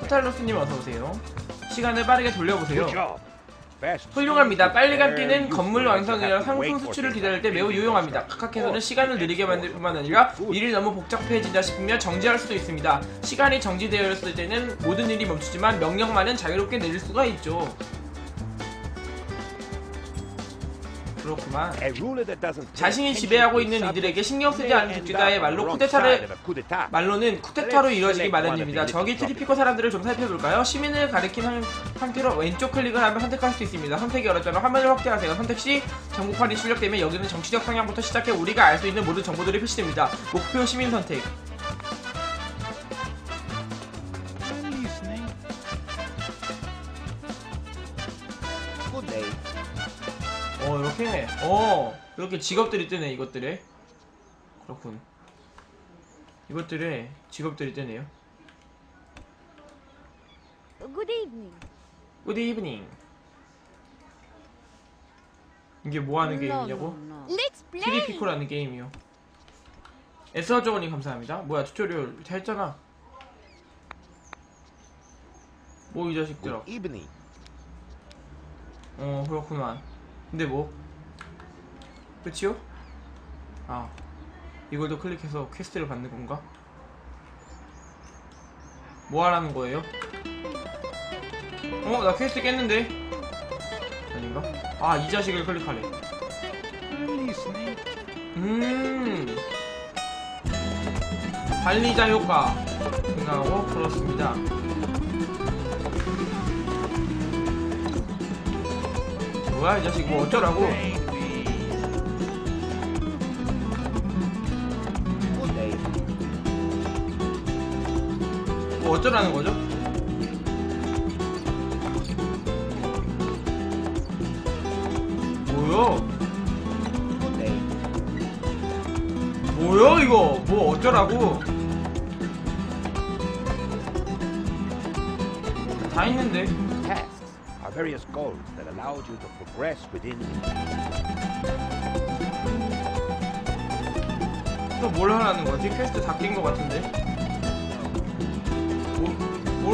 포탈로스님 어서오세요. 시간을 빠르게 돌려보세요. 훌륭합니다. 빨리 감기는 건물 완성이나 상품 수출을 기다릴 때 매우. 유용합니다. 각하께서는 시간을 느리게 만들 뿐만 아니라 일이 너무 복잡해진다 싶으면 정지할 수도 있습니다. 시간이 정지되어 있을 때는 모든 일이 멈추지만 명령만은 자유롭게 내릴 수가 있죠. 그렇구만. 자신이 지배하고 있는 이들에게 신경 쓰지 않은 독재자의 말로 쿠데타를. 말로는 쿠데타로 이루어지기 마련입니다. 저기 트리피코 사람들을 좀 살펴볼까요? 시민을 가리킨 한, 상태로 왼쪽 클릭을 하면 선택할 수 있습니다. 선택이 어렵다면 화면을 확대하세요. 선택 시 정보판이 출력되면 여기는 정치적 성향부터 시작해 우리가 알 수 있는 모든 정보들이 표시됩니다. 목표 시민 선택. 이렇게 어 이렇게 직업들이 뜨네 이것들에 그렇군. 이것들에 직업들이 뜨네요. Good evening. Good evening. 이게 뭐 하는 No, 게임이냐고? 트로피코라는 게임이요. 에스더 정원님 감사합니다. 뭐야 튜토리얼 다 했잖아. 뭐 이 자식들아. 어 그렇구만. 근데 뭐? 끝이요? 아 이걸도 클릭해서 퀘스트를 받는 건가? 뭐 하라는 거예요? 어? 나 퀘스트 깼는데? 아닌가? 아 이 자식을 클릭하래. 음 관리자 효과 생각하고 그렇습니다 뭐야 이 자식 뭐 어쩌라고 어쩌라는 거죠? 뭐야. 뭐야 이거 뭐 어쩌라고 다 있는데 Tasks are various goals that allow you to progress within 또 뭘 하라는 거지? 퀘스트 다 깬 거 같은데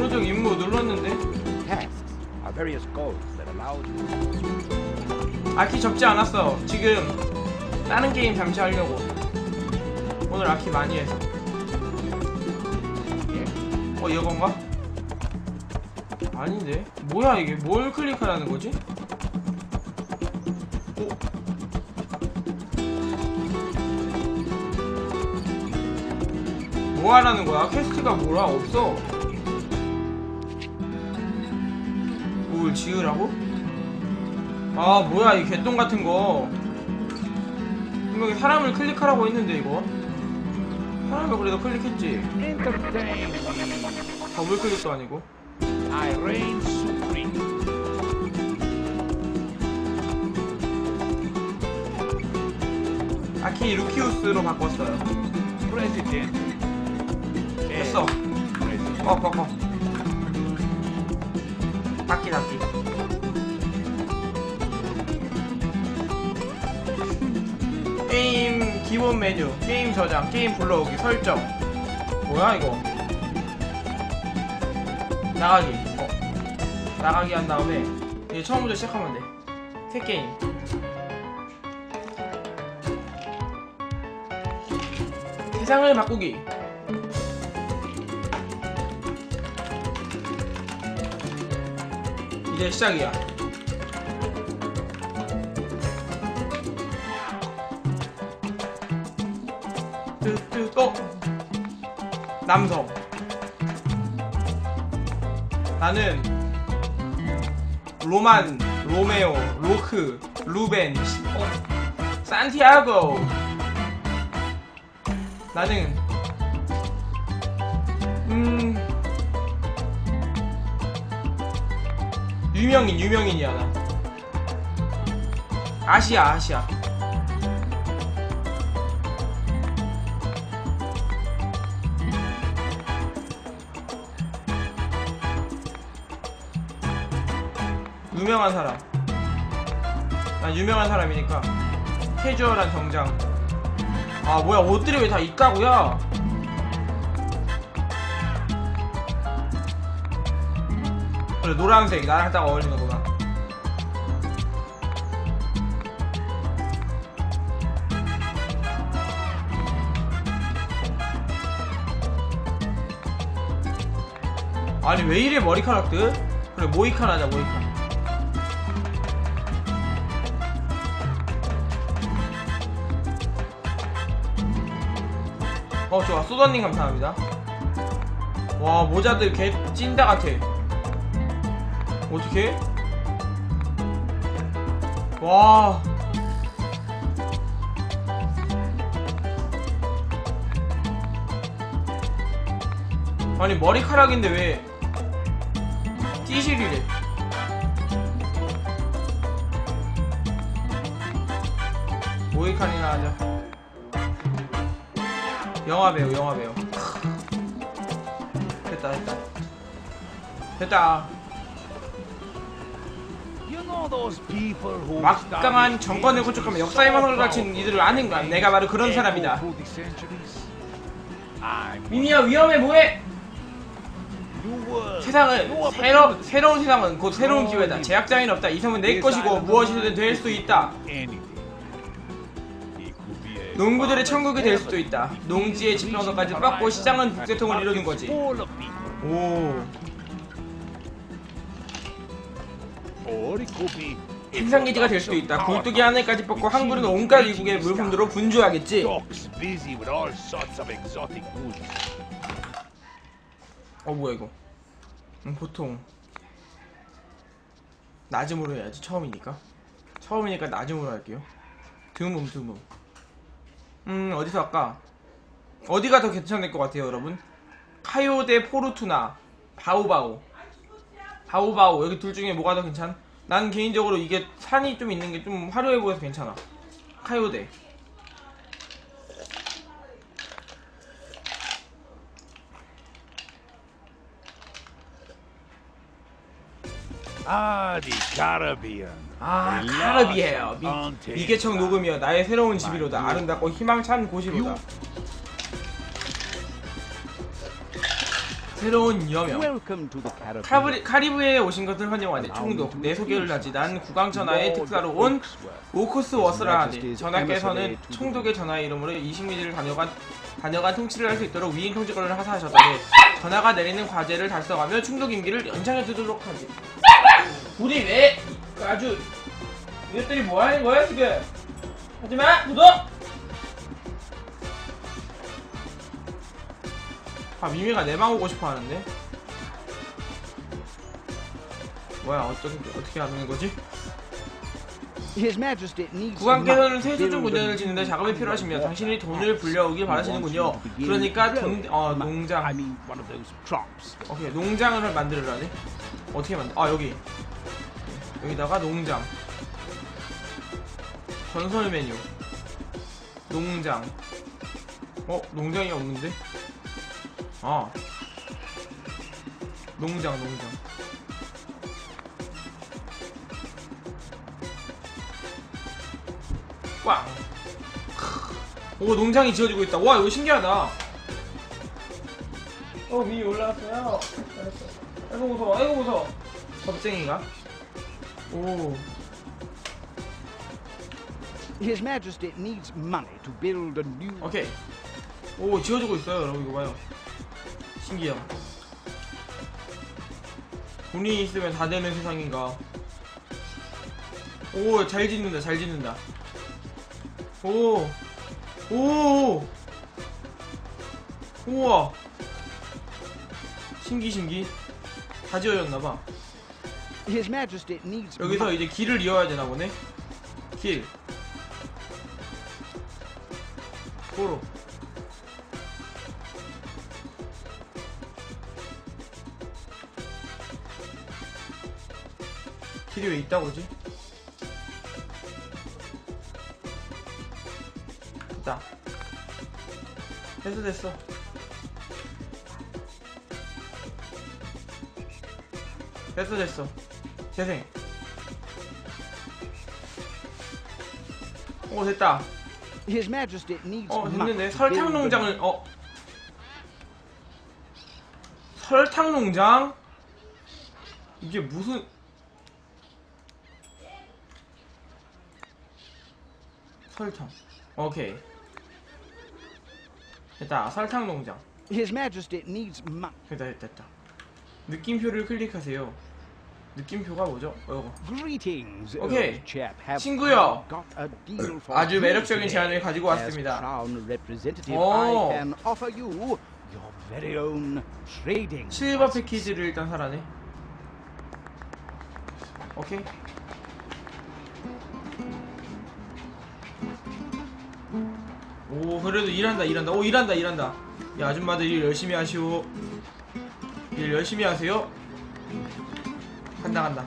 오, 오른쪽 임무 눌렀는데 아키 접지 않았어 지금 다른 게임 잠시 하려고 오늘 아키 많이 해서 어 이건가? 아닌데 뭐야 이게 뭘 클릭하라는 거지? 어? 뭐 하라는 거야? 퀘스트가 뭐라 없어 지으라고? 아 뭐야 이 개똥 같은 거. 분명히 사람을 클릭하라고 했는데 이거. 사람을 그래도 클릭했지. 더블 클릭도 아니고. 아키 루키우스로 바꿨어요. 됐어. president 꺼꺼 꺼 닫기 닫기 게임 기본 메뉴 게임 저장 게임 불러오기 설정. 뭐야 이거? 나가기. 어. 나가기 한 다음에 이제 처음부터 시작하면 돼 새 게임. 세상을 바꾸기 이제 시작이야. 뜨뜨 또 남성. 나는 로만, 로메오, 로크, 루벤, 어, 산티아고. 나는 유명인 유명인이야 나. 아시아 아시아. 유명한 사람. 난 유명한 사람이니까. 캐주얼한 정장. 아 뭐야 옷들이 왜 다 이까구야 그래 노란색 나랑 딱 어울리는구나 아니 왜 이래 머리카락들? 그래 모이칸 하자 모이칸. 어 좋아. 소다님 감사합니다. 와 모자들 개 찐다 같아 어떻게? 와. 아니 머리카락인데 왜 띠실이래? 모이칸이나 하자. 영화 배우 영화 배우. 됐다 됐다. 됐다 막강한 정권을 구축하며 역사의 만을 갖춘 이들을 아는가 내가 바로 그런 사람이다. 미미야 위험해 뭐해? 세상은 새로, 새로운 세상은 곧 새로운 기회다. 제약 장애는 없다. 이 섬은 내 것이고 무엇이든 될 수 있다. 농부들의 천국이 될 수도 있다. 농지의 지평선까지 뻗고 시장은 국제통을 이루는 거지. 오 생산기지가 될 수도 있다. 굴뚝이 하늘까지 뻗고 항구는 온갖 이국의 물품들로 분주하겠지. 어 뭐야 이거? 음, 보통 낮음으로 해야지 처음이니까. 처음이니까 낮음으로 할게요. 드문 드문 음 어디서 할까? 어디가 더 괜찮을 것 같아요 여러분? 카요데 포르투나. 바오바오. 바오바오. 여기 둘 중에 뭐가 더 괜찮? 난 개인적으로 이게 산이 좀 있는 게 좀 화려해 보여서 괜찮아. 카요데 the Caribbean. 아 카르비에요. lost and 미, untamed 미개청 녹음이여 나의 새로운 집이로다. 아름답고 희망찬 곳이로다 새로운 여명. 카브리, 카리브해에 오신 것을 환영하네 총독 내 소개를 하지 난 국왕전하의 특사로 온 오코스 워스라 하네 전하께서는 총독의 전하의 이름으로 20미리를 다녀간 다녀간 통치를 할 수 있도록 위인 통치권을 하사하셨다네 전하가 내리는 과제를 달성하며 충독 임기를 연장해 두도록 하지. 우리 왜 아주 이것들이 뭐 하는 거야 지금? 하지마 구독 아 미미가 내 방 오고 싶어 하는데 뭐야 어떻게 어떻게 하는 거지? Needs 국왕께서는 세조중 군대를 짓는데 자금이 필요하십니다. 당신이 돈을 불려오길 바라시는군요. 그러니까 돈, 어, 농장. 오케이, 농장을 만들으라니? 어떻게 만들? 아 여기. 여기다가 농장. 전설 메뉴. 농장. 어, 농장이 없는데? 아. 농장, 농장. 꽝. 오, 농장이 지어지고 있다. 와, 이거 신기하다. 어, 미 올라왔어요. 잘했어. 아이고, 무서워. 아이고, 무서워. 겁쟁이가. 오. His Majesty needs money to build a new. 오케이. 오, 지어지고 있어요, 여러분. 이거 봐요. 신기해요. 돈이 있으면 다 되는 세상인가. 오, 잘 짓는다, 잘 짓는다. 오, 오, 우와. 신기, 신기. 다 지어졌나봐. 여기서. 이제 길을 이어야 되나 보네. 길. 도로. 길이 왜 있다고 그러지? 됐다. 됐어 됐어. 됐어 됐어. 재생. 오 됐다. Majesty needs. 어 됐는데 설탕 농장을 어 설탕 농장 이게 무슨 설탕 오케이 됐다 설탕 농장 His Majesty needs money. 됐다 됐다 됐다 느낌표를 클릭하세요 느낌표가 뭐죠? 어, 이거 Greetings. Have 친구요. 아주 매력적인? 제안을 가지고 왔습니다. 오. 실버 패키지를 일단 사라네 오케이 오 그래도 일한다 일한다. 오 일한다 일한다. 야 아줌마들 일 열심히 하시오. 일 열심히 하세요. 간다 간다.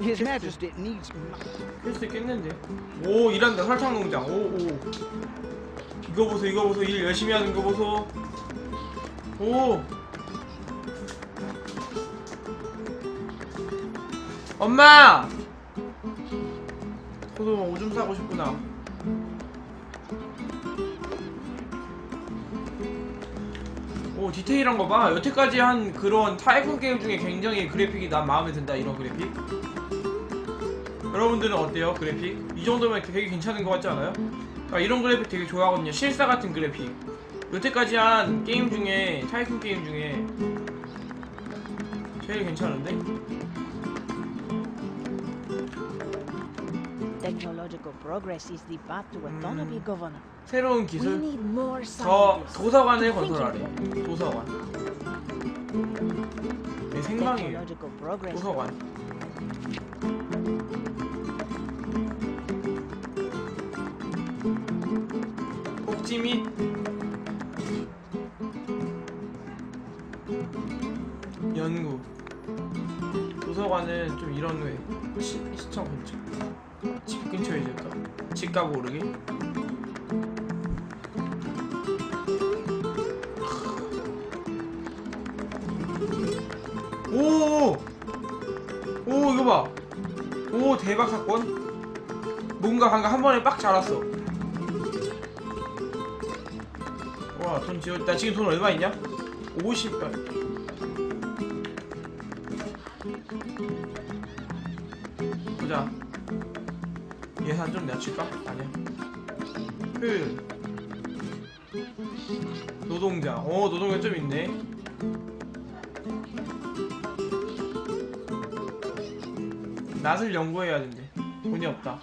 His Majesty needs 수 있겠는데? 오 일한다. 설탕 농장. 오오. 이거 보소 이거 보소. 일 열심히 하는 거 보소. 오 엄마 저도 오줌 싸고 싶구나 오 디테일한 거 봐 여태까지 한 그런 타이쿤 게임 중에 굉장히 그래픽이 난 마음에 든다 이런 그래픽 여러분들은 어때요 그래픽? 이 정도면 되게 괜찮은 것 같지 않아요? 아, 이런 그래픽 되게 좋아하거든요 실사 같은 그래픽 여태까지 한 게임 중에 타이쿤 게임 중에 제일 괜찮은데? Technological progress is the path to autonomy, Mm. Governor. 새로운 We 기술 need more 더 scientists. 도서관을 건설하래 도서관 내 생방이에요 Technological progress. 도서관 꼭지 및 연구 도서관은 좀 이런 왜 시, 시청 근처 집 근처에 있을까? 집값 오르게 오! 오 이거 봐. 오 대박 사건. 뭔가 방금 한 번에 빡 자랐어. 와돈 지어. 나 지금 돈 얼마 있냐? 50. 낮출까? 아니야. 효율. 노동자. 오 노동자 좀 있네. 낫을 연구해야 된대. 돈이 없다.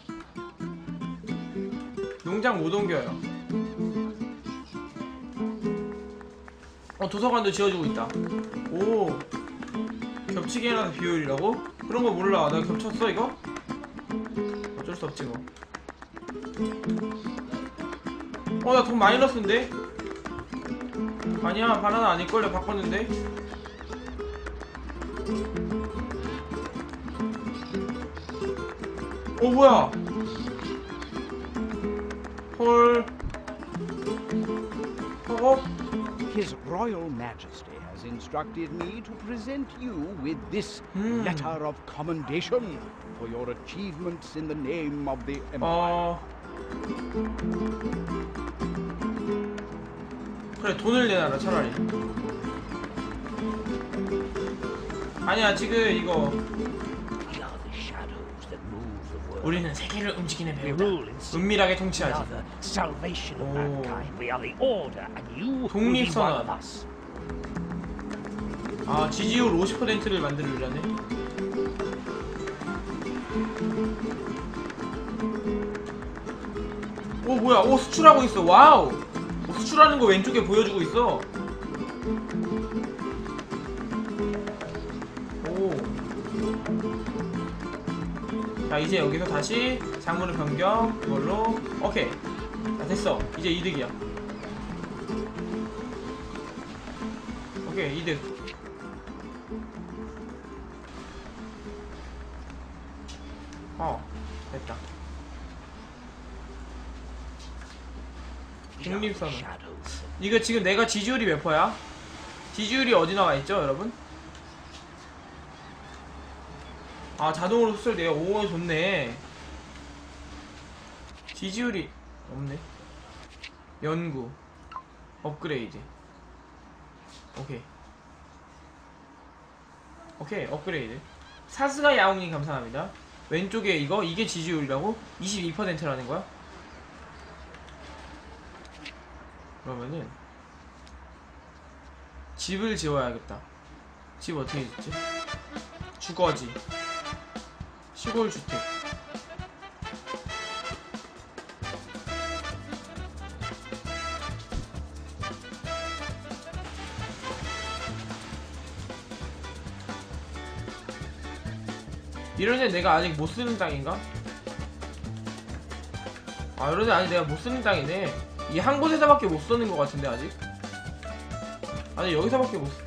농장 못 옮겨요. 어 도서관도 지어주고 있다. 오 겹치게 해놔서 비율이라고? 그런 거 몰라. 나 겹쳤어 이거? 어쩔 수 없지 뭐. 어 나 돈 마이너스인데? 아니야 바나나 아닐걸요 바꿨는데? 어 뭐야? 헐. 어? His Royal Majesty has instructed me to present you with this Hmm. letter of commendation for your achievements in the name of the Empire. 어. 그래 돈을 내놔라 차라리. 아니야 지금 이거. 우리는 세계를 움직이는 배우다. 은밀하게 통치하지. Oh. one 독립선언. 아 지지율 50%를 만들려네. 오 뭐야? 오 수출하고 있어. 와우. 오, 수출하는 거 왼쪽에 보여주고 있어. 오. 자 이제 여기서 다시 장문을 변경 이걸로 오케이. 자 됐어. 이제 이득이야. 오케이 이득. 독립선언. 이거 지금 내가 지지율이 몇 퍼야? 지지율이 어디 나와 있죠, 여러분? 아, 자동으로 수술돼요. 오, 좋네. 지지율이 없네. 연구. 업그레이드 오케이 오케이 업그레이드 사스가 야옹님 감사합니다 왼쪽에 이거 이게 지지율이라고 22%라는 거야 그러면은 집을 지어야겠다. 집 어떻게 짓지? 주거지. 시골 주택. 이런데 내가 아직 못 쓰는 땅인가? 아 이런데 아직 내가 못 쓰는 땅이네 이 한 곳에서밖에 못 쓰는 것 같은데 아직? 아니 여기서밖에 못 쓰...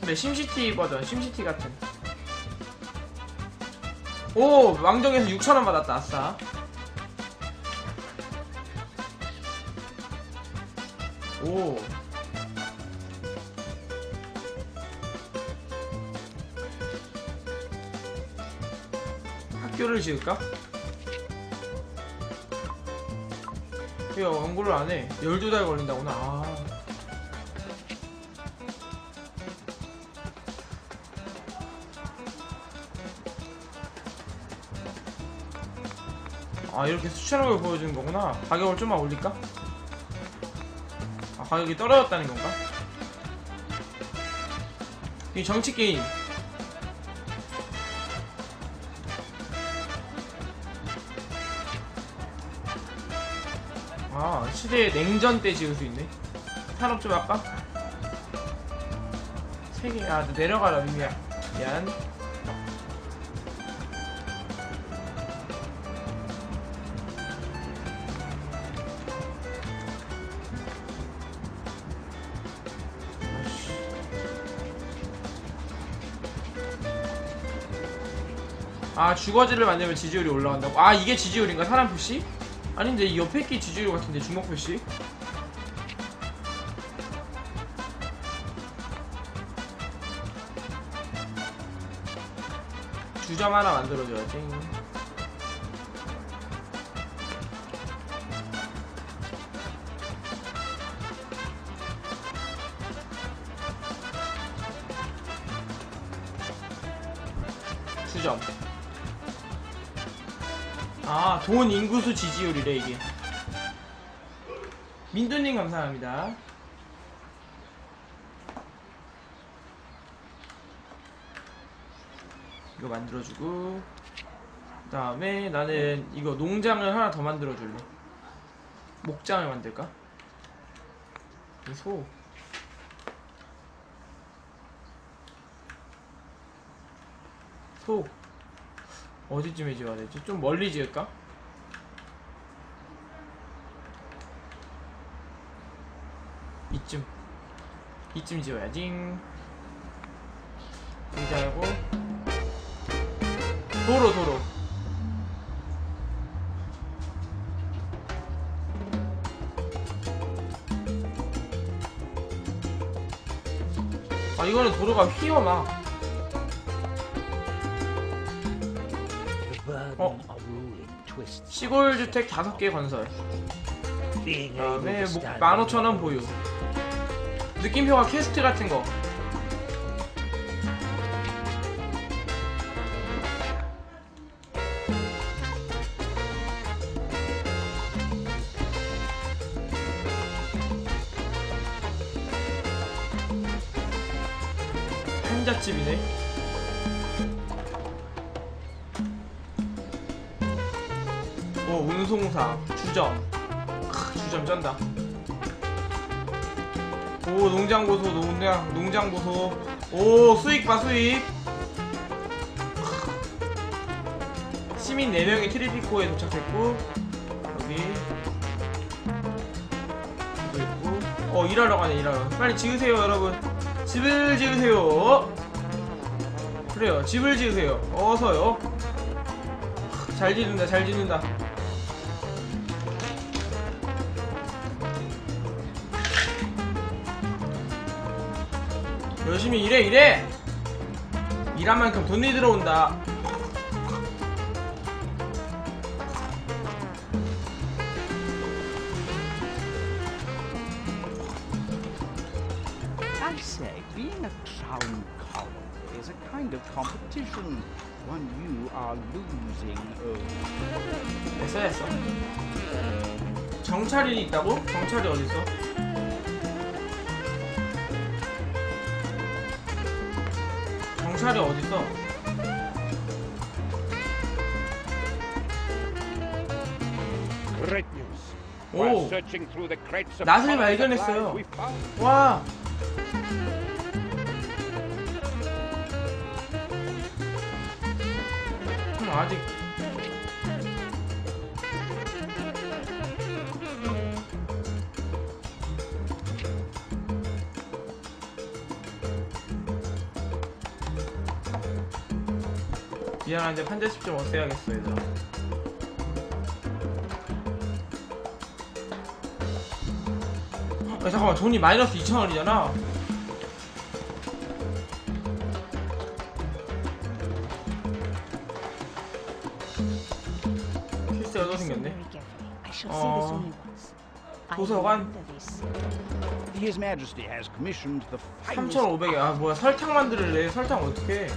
그래 심시티 버전 심시티 같은. 오 왕정에서 6천원 받았다 아싸. 오. 학교를 지을까? 야 원고를 안해 12달 걸린다구나 아. 아 이렇게 수천억을 보여주는 거구나 가격을 좀만 올릴까? 아 가격이 떨어졌다는 건가? 이 정치 게임 시대 냉전 때 지을 수 있네 산업 좀 할까? 세개 아 내려가라 미미야 미안 아 주거지를 만들면 지지율이 올라간다고? 아 이게 지지율인가 사람 표시? 아닌데 이 옆에 게 지지율 같은데 주먹 표시? 주점 하나 만들어줘야지 주점 아, 돈 인구수 지지율이래, 이게. 민두님 감사합니다. 이거 만들어주고, 그 다음에 나는 이거 농장을 하나 더 만들어줄래. 목장을 만들까? 이 소. 소. 어디쯤에 지어야 되지? 좀 멀리 지을까? 이쯤 이쯤 지어야지 여기 하고 도로 도로 아 이거는 도로가 휘어막 시골 주택 다섯 개 건설. Being able 그다음에 to 목 stand 15,000원 보유. 느낌표가 퀘스트 같은 거. 한자집이네 주점 크, 주점 쩐다. 오 농장 보소 농장 농장 보소. 오 수익 봐 수익. 시민 4명이 트리피코에 도착했고 여기. 있고. 어 일하러 가네 일하러. 빨리 지으세요 여러분. 집을 지으세요. 그래요 집을 지으세요. 어서요. 잘 지는다 잘 지는다 열심히 일해 일해 일한 만큼 돈이 들어온다 say, being a crown colony is a kind of competition, one you are losing over. 됐어 됐어 정찰이 있다고? 정찰이 어딨어? 정찰이 어딨어? Great news. Oh. While searching through the crates of 낫을 발견했어요. 와 아직 미안한데 판자집 좀 없애야겠어 얘들아 야, 잠깐만 돈이 마이너스 2천원이잖아 실제 얻어 Listen 생겼네 어. 도서관. remember this. His Majesty has commissioned the finest 3,500에 아 뭐야 설탕 만들래 설탕 어떡해